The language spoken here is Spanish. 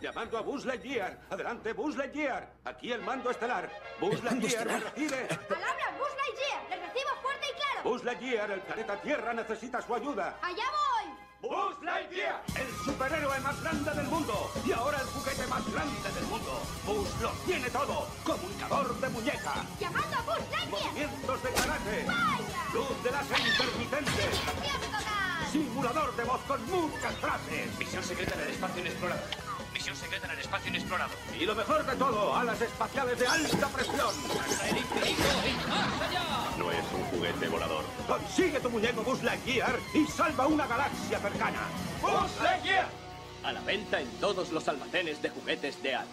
Llamando a Buzz Lightyear. Adelante, Buzz Lightyear. Aquí el mando estelar. Buzz Lightyear me recibe. Al habla, Buzz Lightyear. Le recibo fuerte y claro. Buzz Lightyear, el planeta Tierra necesita su ayuda. ¡Allá voy! Buzz Lightyear, el superhéroe más grande del mundo. Y ahora el juguete más grande del mundo. Buzz lo tiene todo. Comunicador de muñeca. ¡Llamando a Buzz Lightyear! Movimientos de karate. ¡Vaya! Luz de láser intermitente. ¡Fíjate tocar! Simulador de voz con muchas frases. Misión secreta en el espacio inexplorado. Misión secreta en el espacio inexplorado. Y lo mejor de todo, alas espaciales de alta presión. ¡Hasta el infinito y más allá! No es un juguete volador. Consigue tu muñeco Buzz Lightyear y salva una galaxia cercana. ¡Buzz Lightyear! A la venta en todos los almacenes de juguetes de Al.